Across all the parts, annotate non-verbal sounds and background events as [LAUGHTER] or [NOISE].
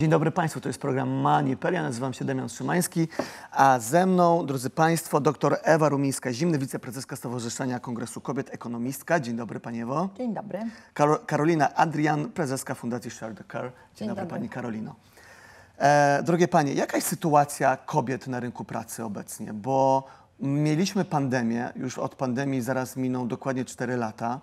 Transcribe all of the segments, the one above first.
Dzień dobry Państwu, to jest program Manipelia, nazywam się Damian Szymański, a ze mną, drodzy Państwo, dr Ewa Rumińska-Zimny, wiceprezeska Stowarzyszenia Kongresu Kobiet, ekonomistka. Dzień dobry Pani Ewo. Dzień dobry. Karo Karolina Adrian, prezeska Fundacji Share the Care. Dzień, Dzień dobry, dobry. Pani Karolino. E, drogie Panie, jaka jest sytuacja kobiet na rynku pracy obecnie? Bo mieliśmy pandemię, już od pandemii zaraz miną dokładnie 4 lata.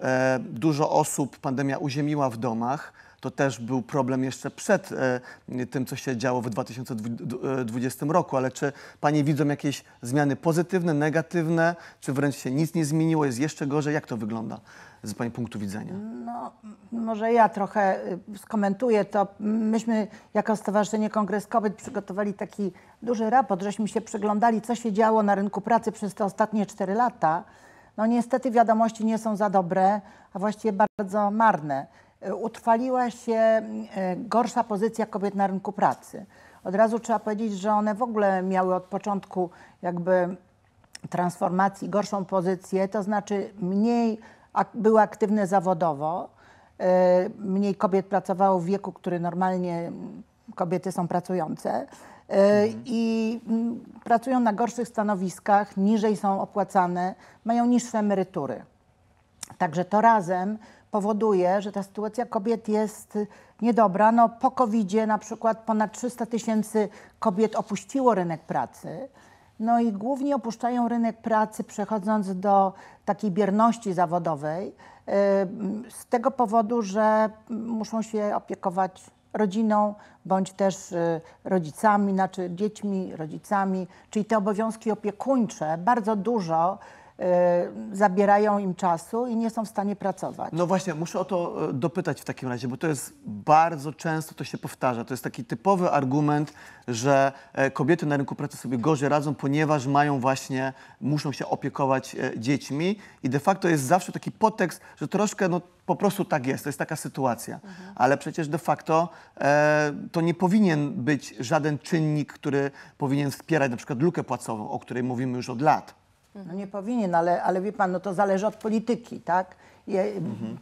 E, dużo osób pandemia uziemiła w domach. To też był problem jeszcze przed e, tym, co się działo w 2020 roku, ale czy Panie widzą jakieś zmiany pozytywne, negatywne, czy wręcz się nic nie zmieniło, jest jeszcze gorzej? Jak to wygląda z Pani punktu widzenia? No, może ja trochę y, skomentuję to. Myśmy jako Stowarzyszenie Kongres Kobiet przygotowali taki duży raport, żeśmy się przyglądali, co się działo na rynku pracy przez te ostatnie 4 lata. No niestety wiadomości nie są za dobre, a właściwie bardzo marne. Utrwaliła się y, gorsza pozycja kobiet na rynku pracy. Od razu trzeba powiedzieć, że one w ogóle miały od początku jakby transformacji gorszą pozycję, to znaczy mniej były aktywne zawodowo, e, mniej kobiet pracowało w wieku, który normalnie kobiety są pracujące e, i mm, pracują na gorszych stanowiskach, niżej są opłacane, mają niższe emerytury. Także to razem powoduje, że ta sytuacja kobiet jest niedobra. No, po covid na przykład ponad 300 tysięcy kobiet opuściło rynek pracy. No i głównie opuszczają rynek pracy przechodząc do takiej bierności zawodowej e, z tego powodu, że muszą się opiekować rodziną bądź też e, rodzicami, znaczy dziećmi, rodzicami, czyli te obowiązki opiekuńcze bardzo dużo zabierają im czasu i nie są w stanie pracować. No właśnie, muszę o to e, dopytać w takim razie, bo to jest bardzo często to się powtarza. To jest taki typowy argument, że e, kobiety na rynku pracy sobie gorzej radzą, ponieważ mają właśnie, muszą się opiekować e, dziećmi i de facto jest zawsze taki podtekst, że troszkę no po prostu tak jest, to jest taka sytuacja. Ale przecież de facto e, to nie powinien być żaden czynnik, który powinien wspierać na przykład lukę płacową, o której mówimy już od lat. No nie powinien, ale, ale wie pan, no to zależy od polityki, tak? Je,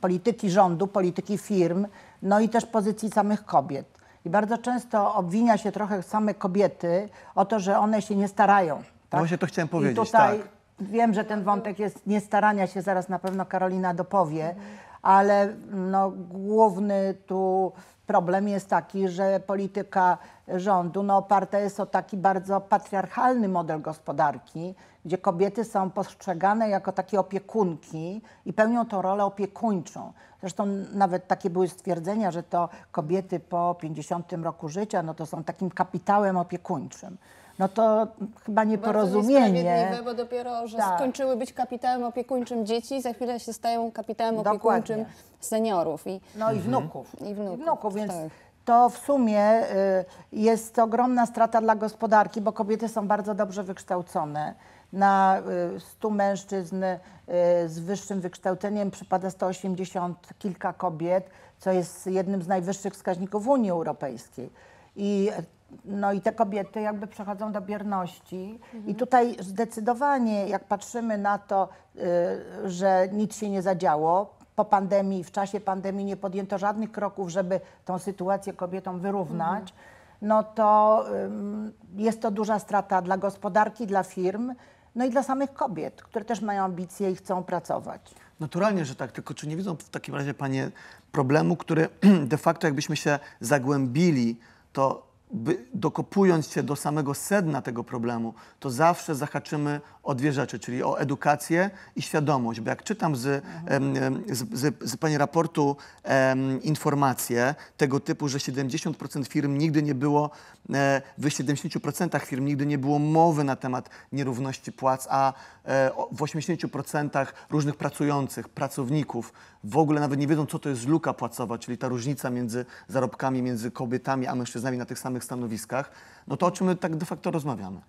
Polityki rządu, polityki firm, no i też pozycji samych kobiet. I bardzo często obwinia się trochę same kobiety o to, że one się nie starają. Tak? No właśnie to chciałem I powiedzieć, tutaj tak. wiem, że ten wątek jest niestarania się, zaraz na pewno Karolina dopowie, ale no, główny tu problem jest taki, że polityka rządu no, oparta jest o taki bardzo patriarchalny model gospodarki, gdzie kobiety są postrzegane jako takie opiekunki i pełnią tą rolę opiekuńczą. Zresztą nawet takie były stwierdzenia, że to kobiety po 50 roku życia no, to są takim kapitałem opiekuńczym. No to chyba Bardzo nieporozumienie. niesprawiedliwe, bo dopiero, że Tak. skończyły być kapitałem opiekuńczym dzieci, za chwilę się stają kapitałem Dokładnie. opiekuńczym seniorów. I No i wnuków. I wnuków, więc tak. to w sumie y, jest ogromna strata dla gospodarki, bo kobiety są bardzo dobrze wykształcone. Na y, 100 mężczyzn y, z wyższym wykształceniem przypada 180 kilka kobiet, co jest jednym z najwyższych wskaźników w Unii Europejskiej. I, no i te kobiety jakby przechodzą do bierności. I tutaj zdecydowanie, jak patrzymy na to, y, że nic się nie zadziało, po pandemii, w czasie pandemii nie podjęto żadnych kroków, żeby tą sytuację kobietom wyrównać, no to jest to duża strata dla gospodarki, dla firm, no i dla samych kobiet, które też mają ambicje i chcą pracować. Naturalnie, że tak, tylko czy nie widzą w takim razie Panie problemu, który [CLEARS THROAT] de facto jakbyśmy się zagłębili, to by, dokopując się do samego sedna tego problemu, to zawsze zahaczymy o dwie rzeczy, czyli o edukację i świadomość. Bo jak czytam z, em, z, z, z Pani raportu em, informacje tego typu, że 70% firm nigdy nie było, e, w 70% firm nigdy nie było mowy na temat nierówności płac, a e, w 80% różnych pracujących, pracowników w ogóle nawet nie wiedzą, co to jest luka płacowa, czyli ta różnica między zarobkami, między kobietami a mężczyznami na tych samych stanowiskach, no to o czym my tak de facto rozmawiamy.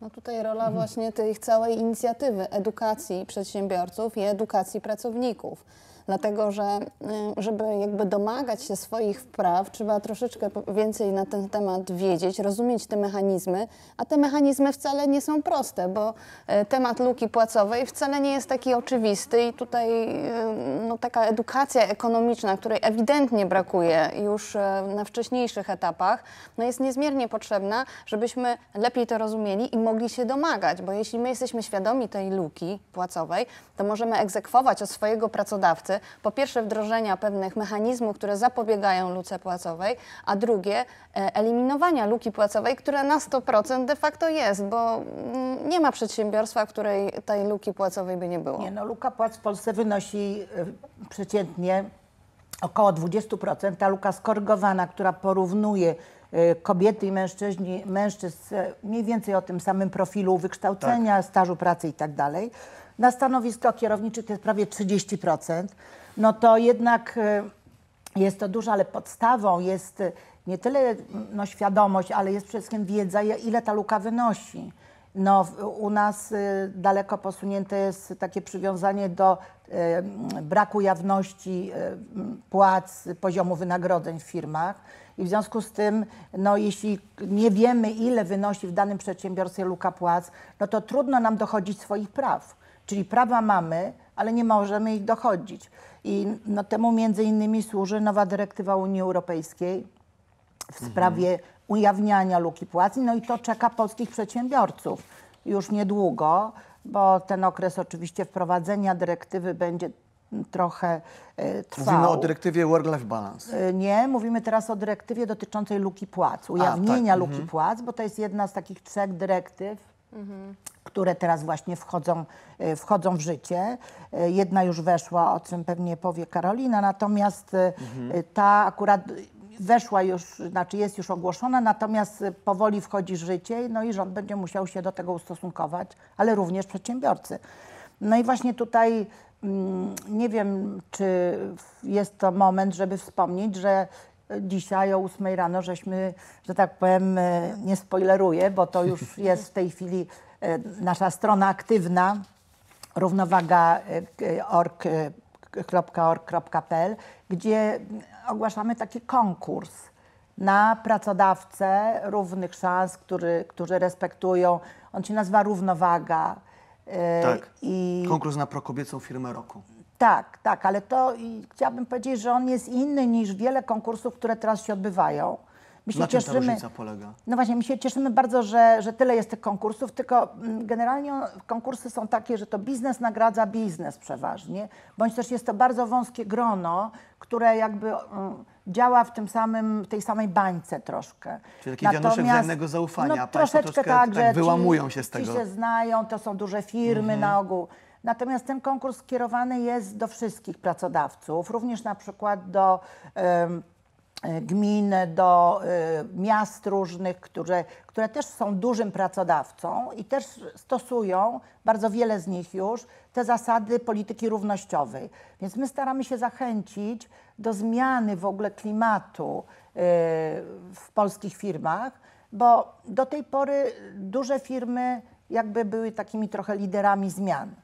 No tutaj rola właśnie tej całej inicjatywy edukacji przedsiębiorców i edukacji pracowników. Dlatego że y, żeby jakby domagać się swoich praw, trzeba troszeczkę więcej na ten temat wiedzieć, rozumieć te mechanizmy, a te mechanizmy wcale nie są proste, bo y, temat luki płacowej wcale nie jest taki oczywisty i tutaj y, no, taka edukacja ekonomiczna, której ewidentnie brakuje już na wcześniejszych etapach, no jest niezmiernie potrzebna, żebyśmy lepiej to rozumieli i mogli się domagać, bo jeśli my jesteśmy świadomi tej luki płacowej, to możemy egzekwować od swojego pracodawcy po pierwsze wdrożenia pewnych mechanizmów, które zapobiegają luce płacowej, a drugie e, eliminowania luki płacowej, która na 100% de facto jest, bo mm, nie ma przedsiębiorstwa, w której tej luki płacowej by nie było. Nie, no luka płac w Polsce wynosi y, przeciętnie około 20%. Ta luka skorygowana, która porównuje y, kobiety i mężczyźni, mężczyzn mniej więcej o tym samym profilu wykształcenia, stażu pracy i tak dalej. Na stanowisko kierownicze to jest prawie 30%. No to jednak y, jest to dużo, ale podstawą jest y, nie tyle no, świadomość, ale jest przede wszystkim wiedza, ile ta luka wynosi. No, u nas y, daleko posunięte jest takie przywiązanie do braku jawności płac, poziomu wynagrodzeń w firmach. I w związku z tym, no, jeśli nie wiemy, ile wynosi w danym przedsiębiorstwie luka płac, no to trudno nam dochodzić swoich praw. Czyli prawa mamy, ale nie możemy ich dochodzić. I no, temu między innymi służy nowa dyrektywa Unii Europejskiej, w sprawie ujawniania luki płac. No i to czeka polskich przedsiębiorców już niedługo, bo ten okres oczywiście wprowadzenia dyrektywy będzie trochę e, trwał. Mówimy o dyrektywie Work-Life Balance. E, Nie, mówimy teraz o dyrektywie dotyczącej luki płac, ujawnienia tak, luki płac, bo to jest jedna z takich trzech dyrektyw, które teraz właśnie wchodzą, e, wchodzą w życie. E, Jedna już weszła, o czym pewnie powie Karolina, natomiast e, e, ta akurat weszła już, znaczy jest już ogłoszona, natomiast powoli wchodzi w życie, no i rząd będzie musiał się do tego ustosunkować, ale również przedsiębiorcy. No i właśnie tutaj mm, nie wiem, czy jest to moment, żeby wspomnieć, że dzisiaj o 8 rano żeśmy, że tak powiem, nie spoileruję, bo to już [LAUGHS] jest w tej chwili nasza strona aktywna, równowaga.org.pl, gdzie ogłaszamy taki konkurs na pracodawcę równych szans, który, którzy respektują. On się nazywa Równowaga. E, Tak. I Konkurs na prokobiecą firmę roku. tak, tak, ale to chciałabym powiedzieć, że on jest inny niż wiele konkursów, które teraz się odbywają. My się Na czym ta cieszymy. różnica polega? No właśnie, my się cieszymy bardzo, że, że tyle jest tych konkursów, tylko mm, generalnie on- konkursy są takie, że to biznes nagradza biznes przeważnie, bądź też jest to bardzo wąskie grono, które jakby mm, działa w tym samym, w tej samej bańce troszkę. Czyli taki wianuszek wzajemnego zaufania, No, troszeczkę tak, tak że wyłamują ci, się z tego. Ci się znają, to są duże firmy Mhm. na ogół. Natomiast ten konkurs skierowany jest do wszystkich pracodawców, również na przykład do e, gmin, do e, miast różnych, które, które też są dużym pracodawcą i też stosują, bardzo wiele z nich już, te zasady polityki równościowej. Więc my staramy się zachęcić do zmiany w ogóle klimatu e, w polskich firmach, bo do tej pory duże firmy jakby były takimi trochę liderami zmian.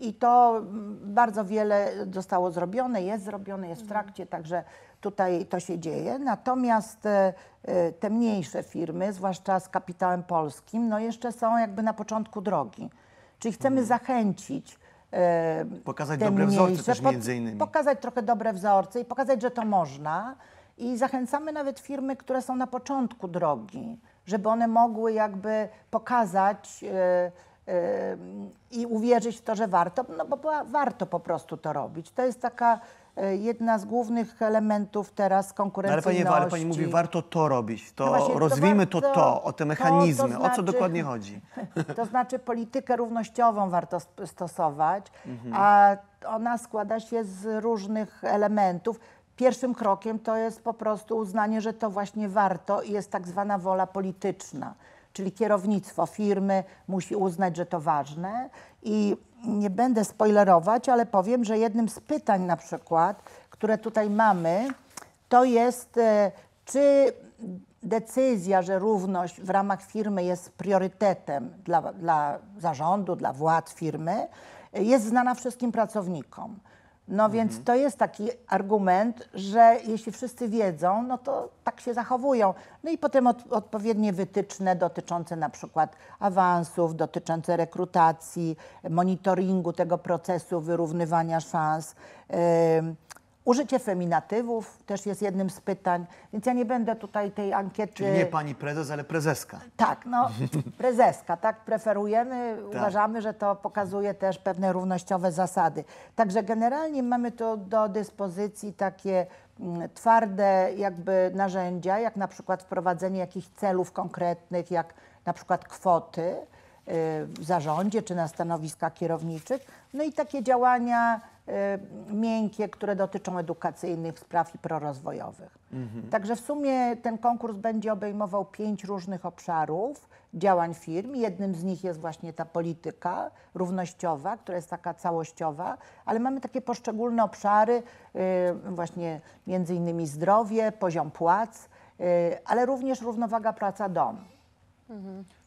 I to bardzo wiele zostało zrobione, jest zrobione, jest w trakcie, także tutaj to się dzieje. Natomiast e, e, te mniejsze firmy, zwłaszcza z kapitałem polskim, no jeszcze są jakby na początku drogi. Czyli chcemy zachęcić e, Pokazać te dobre wzorce mniejsze, też po- między innymi. Pokazać trochę dobre wzorce i pokazać, że to można. I zachęcamy nawet firmy, które są na początku drogi, żeby one mogły jakby pokazać i uwierzyć w to, że warto, no bo warto po prostu to robić. To jest taka jedna z głównych elementów teraz No, ale, konkurencyjności. pani, ale pani mówi, warto to robić, to No właśnie, rozwijmy to, warto- to, o te to- to mechanizmy. O co znaczy- dokładnie chodzi? [LAUGHS] To znaczy politykę równościową warto stosować, Mhm. a ona składa się z różnych elementów. Pierwszym krokiem to jest po prostu uznanie, że to właśnie warto i jest tak zwana wola polityczna. Czyli kierownictwo firmy musi uznać, że to ważne i nie będę spoilerować, ale powiem, że jednym z pytań na przykład, które tutaj mamy, to jest, e, czy decyzja, że równość w ramach firmy jest priorytetem dla, dla zarządu, dla władz firmy, jest znana wszystkim pracownikom. No więc to jest taki argument, że jeśli wszyscy wiedzą, no to tak się zachowują. No i potem od, odpowiednie wytyczne dotyczące na przykład awansów, dotyczące rekrutacji, monitoringu tego procesu, wyrównywania szans. Użycie feminatywów też jest jednym z pytań, więc ja nie będę tutaj tej ankiety... Czyli nie pani prezes, ale prezeska. Tak, no [LAUGHS] prezeska, tak preferujemy, uważamy, że to pokazuje też pewne równościowe zasady. Także generalnie mamy tu do dyspozycji takie mm, twarde jakby narzędzia, jak na przykład wprowadzenie jakichś celów konkretnych, jak na przykład kwoty y, w zarządzie czy na stanowiskach kierowniczych, no i takie działania miękkie, które dotyczą edukacyjnych spraw i prorozwojowych. Także w sumie ten konkurs będzie obejmował pięć różnych obszarów działań firm. Jednym z nich jest właśnie ta polityka równościowa, która jest taka całościowa, ale mamy takie poszczególne obszary, y, właśnie między innymi zdrowie, poziom płac, y, ale również równowaga praca-dom.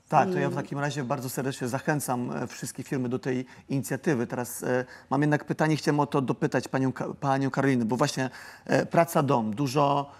Tak, to ja w takim razie bardzo serdecznie zachęcam e, wszystkie firmy do tej inicjatywy. Teraz e, mam jednak pytanie, chciałem o to dopytać panią, panią Karolinę, bo właśnie e, praca dom, dużo,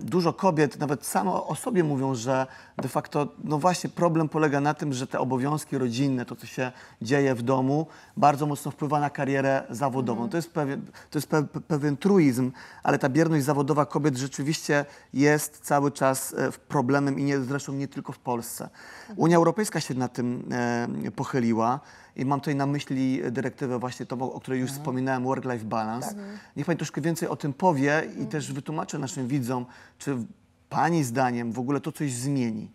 dużo kobiet nawet same o sobie mówią, że de facto, no właśnie problem polega na tym, że te obowiązki rodzinne, to co się dzieje w domu, bardzo mocno wpływa na karierę zawodową. To jest, pewien, to jest pe, pe, pewien truizm, ale ta bierność zawodowa kobiet rzeczywiście jest cały czas e, problemem i nie, zresztą nie tylko w Polsce. Unia Europejska się nad tym e, pochyliła i mam tutaj na myśli dyrektywę właśnie tą, o której już wspominałem, Work-Life Balance. Niech Pani troszkę więcej o tym powie i też wytłumaczy naszym widzom, czy Pani zdaniem w ogóle to coś zmieni?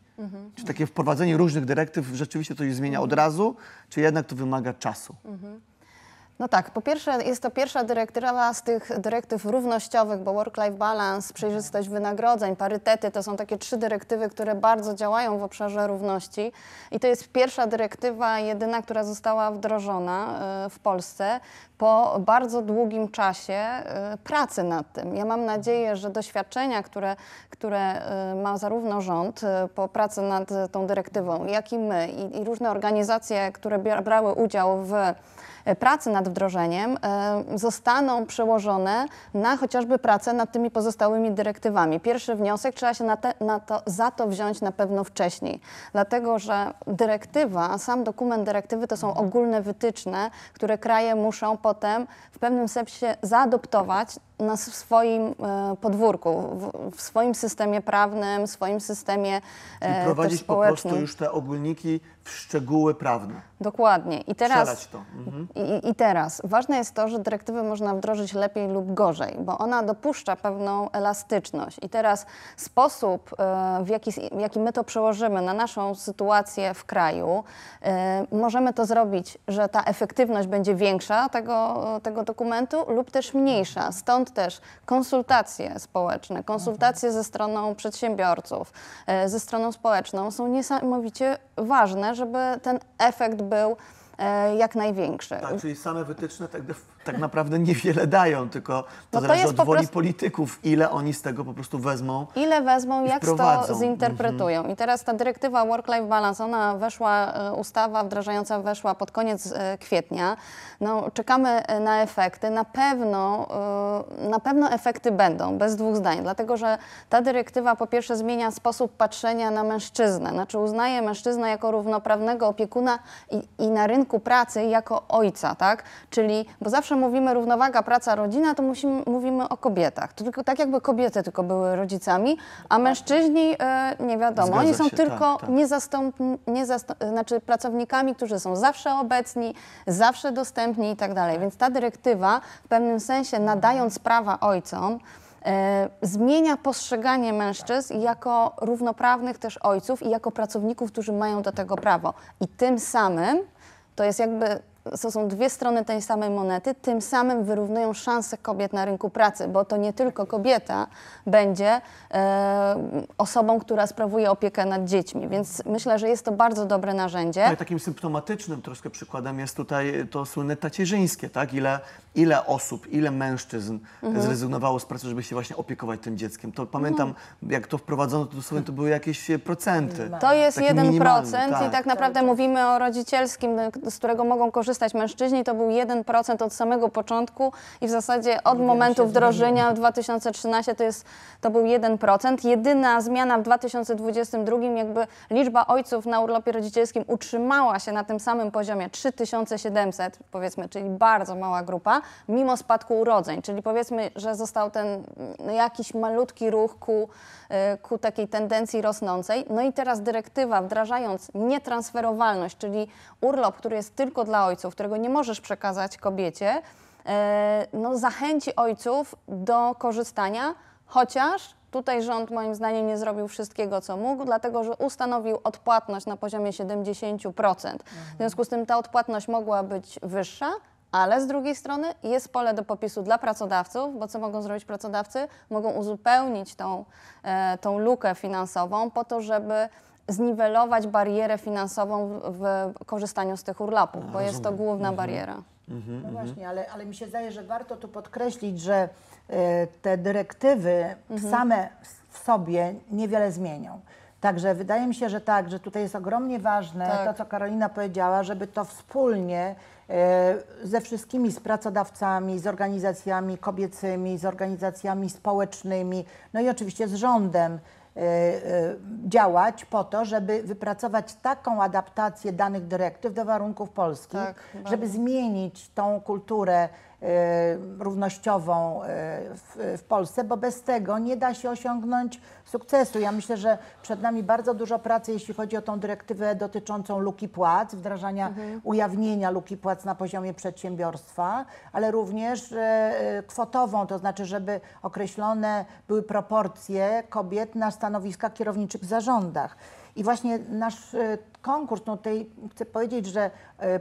Czy takie wprowadzenie różnych dyrektyw rzeczywiście coś zmienia od razu, czy jednak to wymaga czasu? No tak, po pierwsze jest to pierwsza dyrektywa z tych dyrektyw równościowych, bo work-life balance, przejrzystość wynagrodzeń, parytety to są takie trzy dyrektywy, które bardzo działają w obszarze równości i to jest pierwsza dyrektywa, jedyna, która została wdrożona e, w Polsce po bardzo długim czasie e, pracy nad tym. Ja mam nadzieję, że doświadczenia, które, które e, ma zarówno rząd po pracy nad tą dyrektywą, jak i my i, i różne organizacje, które brały udział w e, pracy nad wdrożeniem e, zostaną przełożone na chociażby pracę nad tymi pozostałymi dyrektywami. Pierwszy wniosek trzeba się na te, na to, za to wziąć na pewno wcześniej, dlatego że dyrektywa, sam dokument dyrektywy to są ogólne wytyczne, które kraje muszą potem w pewnym sensie zaadoptować na swoim e, podwórku, w, swoim systemie prawnym, w swoim systemie I e, też prowadzić po prostu już te ogólniki w szczegóły prawne. Dokładnie. I teraz. Mhm. i, I teraz ważne jest to, że dyrektywę można wdrożyć lepiej lub gorzej, bo ona dopuszcza pewną elastyczność. I teraz sposób, e, w jaki, w jaki my to przełożymy na naszą sytuację w kraju, e, możemy to zrobić, że ta efektywność będzie większa tego, tego dokumentu lub też mniejsza. Stąd też konsultacje społeczne, konsultacje ze stroną przedsiębiorców, e, ze stroną społeczną są niesamowicie ważne, żeby ten efekt był e, jak największy. Tak, czyli same wytyczne tak, tak naprawdę niewiele dają, tylko to No to zależy od woli prostu- polityków, ile oni z tego po prostu wezmą. Ile wezmą, jak to zinterpretują. I teraz ta dyrektywa Work-Life Balance, ona weszła, e, ustawa wdrażająca weszła pod koniec e, kwietnia. No, czekamy e, na efekty. Na pewno, na pewno efekty będą, bez dwóch zdań, dlatego że ta dyrektywa po pierwsze zmienia sposób patrzenia na mężczyznę, znaczy uznaje mężczyznę jako równoprawnego opiekuna i, i na rynku pracy jako ojca, tak? Czyli, bo zawsze mówimy równowaga praca-rodzina, to musimy, mówimy o kobietach. To tylko tak jakby kobiety tylko były rodzicami, a mężczyźni e, nie wiadomo. Zgadza Oni są się, tylko tak, tak. niezastąp, niezastąp, znaczy pracownikami, którzy są zawsze obecni, zawsze dostępni i tak dalej. Więc ta dyrektywa w pewnym sensie nadając prawa ojcom, e, zmienia postrzeganie mężczyzn jako równoprawnych też ojców i jako pracowników, którzy mają do tego prawo. I tym samym to jest jakby, to są dwie strony tej samej monety, tym samym wyrównują szanse kobiet na rynku pracy, bo to nie tylko kobieta będzie e, osobą, która sprawuje opiekę nad dziećmi, więc myślę, że jest to bardzo dobre narzędzie. No i takim symptomatycznym troszkę przykładem jest tutaj to słynne tacierzyńskie, tak? Ile, ile osób, ile mężczyzn Mhm. zrezygnowało z pracy, żeby się właśnie opiekować tym dzieckiem. To pamiętam, jak to wprowadzono, to dosłownie to były jakieś e, procenty. To jest Takie 1% minimalne, i tak naprawdę mówimy o rodzicielskim, z którego mogą korzystać korzystać mężczyźni, to był 1% od samego początku i w zasadzie od momentu wdrożenia w 2013 to, jest, to był 1%. Jedyna zmiana w 2022 jakby liczba ojców na urlopie rodzicielskim utrzymała się na tym samym poziomie 3700 powiedzmy, czyli bardzo mała grupa, mimo spadku urodzeń, czyli powiedzmy, że został ten no, jakiś malutki ruch ku, y, ku takiej tendencji rosnącej. No i teraz dyrektywa wdrażając nietransferowalność, czyli urlop, który jest tylko dla ojców, którego nie możesz przekazać kobiecie, e, no, zachęci ojców do korzystania, chociaż tutaj rząd moim zdaniem nie zrobił wszystkiego, co mógł, dlatego że ustanowił odpłatność na poziomie 70%. W związku z tym ta odpłatność mogła być wyższa, ale z drugiej strony jest pole do popisu dla pracodawców, bo co mogą zrobić pracodawcy? Mogą uzupełnić tą, e, tą lukę finansową po to, żeby zniwelować barierę finansową w, korzystaniu z tych urlopów, bo jest to główna bariera. No właśnie, ale, ale mi się zdaje, że warto tu podkreślić, że e, te dyrektywy same w sobie niewiele zmienią. Także wydaje mi się, że tak, że tutaj jest ogromnie ważne Tak. to, co Karolina powiedziała, żeby to wspólnie e, ze wszystkimi, z pracodawcami, z organizacjami kobiecymi, z organizacjami społecznymi, no i oczywiście z rządem działać po to, żeby wypracować taką adaptację danych dyrektyw do warunków polskich, Tak, żeby zmienić tą kulturę e, równościową e, w, w Polsce, bo bez tego nie da się osiągnąć sukcesu. Ja myślę, że przed nami bardzo dużo pracy, jeśli chodzi o tą dyrektywę dotyczącą luki płac, wdrażania, ujawnienia luki płac na poziomie przedsiębiorstwa, ale również e, kwotową, to znaczy, żeby określone były proporcje kobiet na stanowiskach kierowniczych w zarządach. I właśnie nasz konkurs, no tutaj chcę powiedzieć, że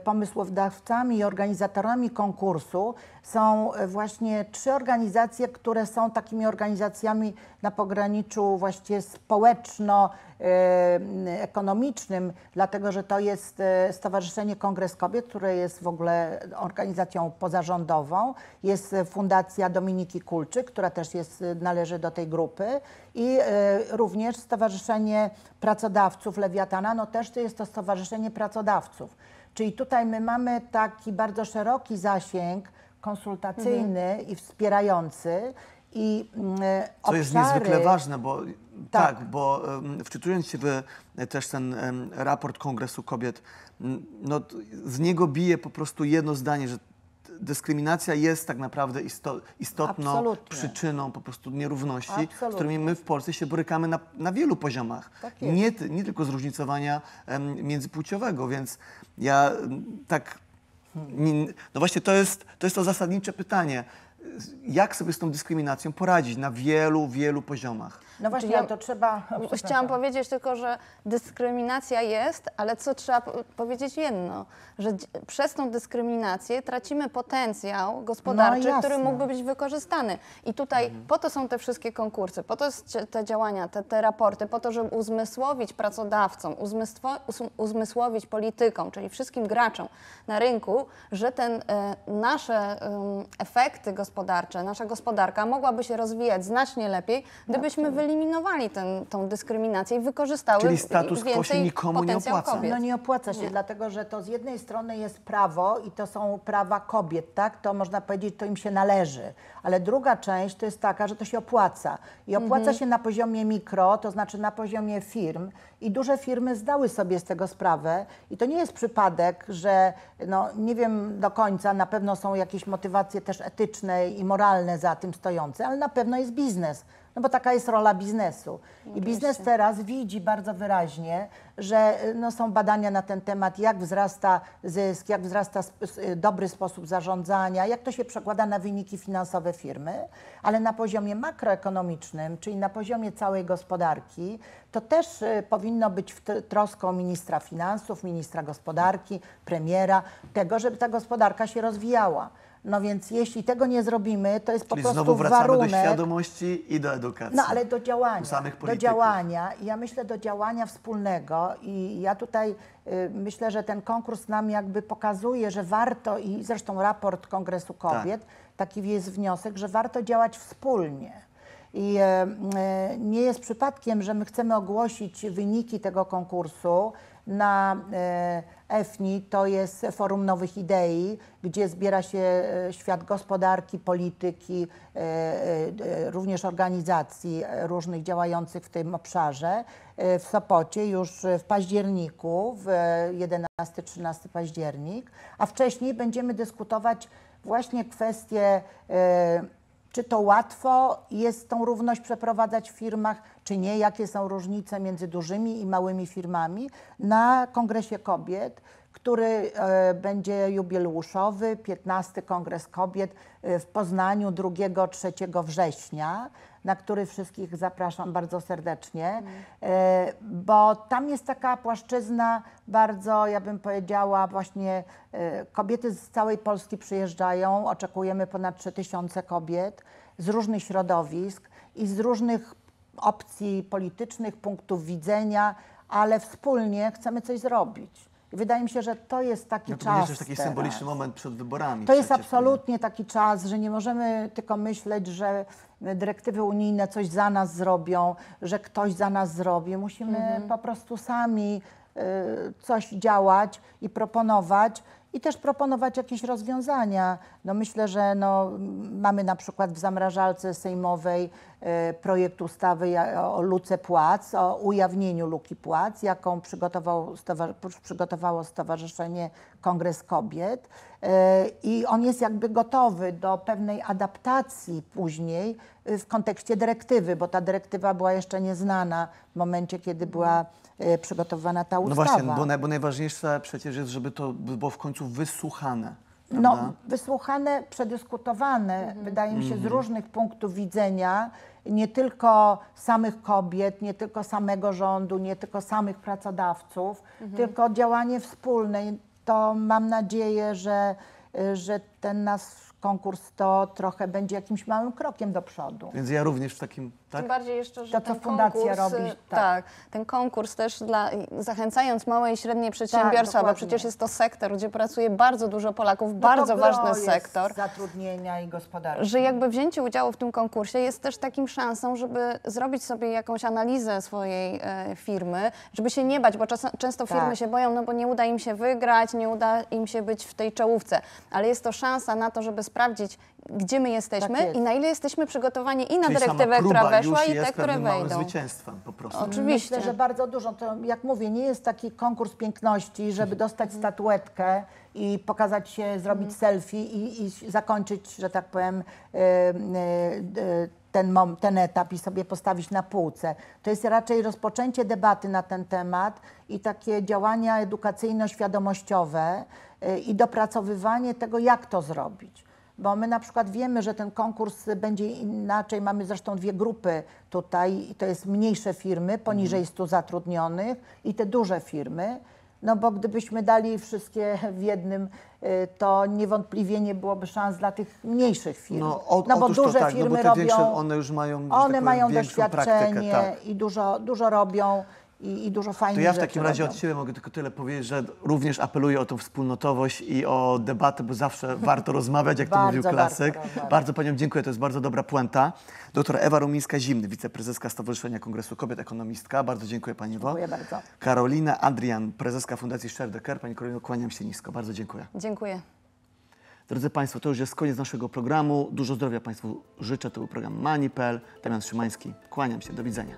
pomysłodawcami i organizatorami konkursu są e, właśnie trzy organizacje, które są takimi organizacjami na pograniczu właściwie społeczno-ekonomicznym, dlatego że to jest e, Stowarzyszenie Kongres Kobiet, które jest w ogóle organizacją pozarządową, jest e, Fundacja Dominiki Kulczyk, która też jest, e, należy do tej grupy i e, również Stowarzyszenie Pracodawców Lewiatana, no też to jest to Stowarzyszenie Pracodawców. Czyli tutaj my mamy taki bardzo szeroki zasięg konsultacyjny i wspierający i mm, Co jest niezwykle ważne, bo tak, Tak. bo wczytując się w e, też ten raport Kongresu Kobiet, no, z niego bije po prostu jedno zdanie, że dyskryminacja jest tak naprawdę isto, istotną Absolutnie. przyczyną po prostu nierówności, z Absolutnie. którymi my w Polsce się borykamy na, na wielu poziomach. Tak nie, nie tylko zróżnicowania em, międzypłciowego, więc ja tak no właśnie to jest, to jest to zasadnicze pytanie. Jak sobie z tą dyskryminacją poradzić na wielu, wielu poziomach? No właśnie, Ja- to trzeba... o, Chciałam powiedzieć tylko, że dyskryminacja jest, ale co trzeba po- powiedzieć jedno, że przez tą dyskryminację tracimy potencjał gospodarczy, No, który mógłby być wykorzystany. I tutaj po to są te wszystkie konkursy, po to te działania, te, te raporty, po to, żeby uzmysłowić pracodawcom, uzmysło, uz- uzmysłowić politykom, czyli wszystkim graczom na rynku, że ten, e, nasze efekty gospodarcze, nasza gospodarka mogłaby się rozwijać znacznie lepiej, gdybyśmy wyeliminowali ten, tą dyskryminację i wykorzystały Czyli status quo się nikomu nie opłaca. kobiet. No nie opłaca się, dlatego że to z jednej strony jest prawo i to są prawa kobiet, tak? To można powiedzieć, to im się należy. Ale druga część to jest taka, że to się opłaca. I opłaca Mhm. się na poziomie mikro, to znaczy na poziomie firm. I duże firmy zdały sobie z tego sprawę. I to nie jest przypadek, że no, nie wiem do końca, na pewno są jakieś motywacje też etyczne i moralne za tym stojące, ale na pewno jest biznes. No bo taka jest rola biznesu. I biznes teraz widzi bardzo wyraźnie, że y, no, są badania na ten temat, jak wzrasta zysk, jak wzrasta y, dobry sposób zarządzania, jak to się przekłada na wyniki finansowe firmy, ale na poziomie makroekonomicznym, czyli na poziomie całej gospodarki, to też y, powinno być troską ministra finansów, ministra gospodarki, premiera, tego, żeby ta gospodarka się rozwijała. No więc jeśli tego nie zrobimy, to jest po Czyli prostu znowu wracamy warunek. do świadomości i do edukacji. No ale do działania. Samych do działania. I Ja myślę do działania wspólnego i ja tutaj y, myślę, że ten konkurs nam jakby pokazuje, że warto i zresztą raport Kongresu Kobiet, taki jest wniosek, że warto działać wspólnie. I e, e, nie jest przypadkiem, że my chcemy ogłosić wyniki tego konkursu na e, EFNI to jest Forum Nowych Idei, gdzie zbiera się e, świat gospodarki, polityki, e, e, również organizacji e, różnych działających w tym obszarze. E, W Sopocie już w październiku, w 11-13 październik, a wcześniej będziemy dyskutować właśnie kwestie e, czy to łatwo jest tą równość przeprowadzać w firmach, czy nie? Jakie są różnice między dużymi i małymi firmami? Na Kongresie Kobiet, który e, będzie jubileuszowy, 15 Kongres Kobiet e, w Poznaniu 2-3 września, na który wszystkich zapraszam bardzo serdecznie, e, bo tam jest taka płaszczyzna bardzo, ja bym powiedziała, właśnie e, kobiety z całej Polski przyjeżdżają, oczekujemy ponad 3000 kobiet z różnych środowisk i z różnych opcji politycznych, punktów widzenia, ale wspólnie chcemy coś zrobić. Wydaje mi się, że to jest taki No to czas będzie też taki teraz. symboliczny moment przed wyborami. To jest absolutnie taki czas, że nie możemy tylko myśleć, że dyrektywy unijne coś za nas zrobią, że ktoś za nas zrobi. Musimy po prostu sami y, coś działać i proponować. I też proponować jakieś rozwiązania. No myślę, że no, mamy na przykład w zamrażalce sejmowej e, projekt ustawy o luce płac, o ujawnieniu luki płac, jaką przygotowało Stowarzyszenie Kongres Kobiet. E, I on jest jakby gotowy do pewnej adaptacji później y, w kontekście dyrektywy, bo ta dyrektywa była jeszcze nieznana w momencie, kiedy była e, przygotowywana ta No ustawa. właśnie, bo, naj, bo najważniejsze przecież jest, żeby to było w końcu wysłuchane. No, prawda? wysłuchane, przedyskutowane, wydaje mi się, Mhm. z różnych punktów widzenia, nie tylko samych kobiet, nie tylko samego rządu, nie tylko samych pracodawców, Mhm. tylko działanie wspólne. I To mam nadzieję, że, że ten nasz konkurs to trochę będzie jakimś małym krokiem do przodu. Więc ja również w takim, tak? Tym bardziej jeszcze, że To, co ten fundacja konkurs, robi, y, tak. tak. ten konkurs też dla, zachęcając małe i średnie przedsiębiorstwa, bo dokładnie. przecież jest to sektor, gdzie pracuje bardzo dużo Polaków, bardzo No to gro ważny jest sektor. zatrudnienia i gospodarki. że jakby wzięcie udziału w tym konkursie jest też takim szansą, żeby zrobić sobie jakąś analizę swojej e, firmy, żeby się nie bać, bo czas, często firmy Tak. się boją, no bo nie uda im się wygrać, nie uda im się być w tej czołówce, ale jest to szansa na to, żeby sprawdzić, gdzie my jesteśmy Tak jest. i na ile jesteśmy przygotowani i na Czyli dyrektywę, która weszła i te, które wejdą. zwycięstwem po prostu. Oczywiście. Myślę, że bardzo dużo. To jak mówię, nie jest taki konkurs piękności, żeby dostać statuetkę i pokazać się, zrobić selfie i, i zakończyć, że tak powiem, e, e, ten, mom, ten etap i sobie postawić na półce. To jest raczej rozpoczęcie debaty na ten temat i takie działania edukacyjno-świadomościowe e, i dopracowywanie tego, jak to zrobić. Bo my na przykład wiemy, że ten konkurs będzie inaczej. Mamy zresztą dwie grupy tutaj. i To jest mniejsze firmy, poniżej 100 zatrudnionych i te duże firmy. No bo gdybyśmy dali wszystkie w jednym, y, to niewątpliwie nie byłoby szans dla tych mniejszych firm. No, o, no bo duże tak, no firmy bo te robią, większe, one już mają, że tak one powiem, mają doświadczenie praktykę, tak. i dużo, dużo robią i, i dużo To fajnych ja w takim razie robią. od siebie mogę tylko tyle powiedzieć, że również apeluję o tą wspólnotowość i o debatę, bo zawsze [LAUGHS] warto rozmawiać, jak to Bardzo mówił klasyk. rozmawiać. Bardzo Paniom dziękuję, to jest bardzo dobra puenta. Doktor Ewa Rumińska-Zimny, wiceprezeska Stowarzyszenia Kongresu Kobiet, ekonomistka. Bardzo dziękuję Pani Ewo. Dziękuję bardzo. Karolina Adrian, prezeska Fundacji Sherdecker. Pani Karolino, kłaniam się nisko. Bardzo dziękuję. Dziękuję. Drodzy Państwo, to już jest koniec naszego programu. Dużo zdrowia Państwu życzę. To był program Mani.pl. Damian Szymański. Kłaniam się. Do widzenia.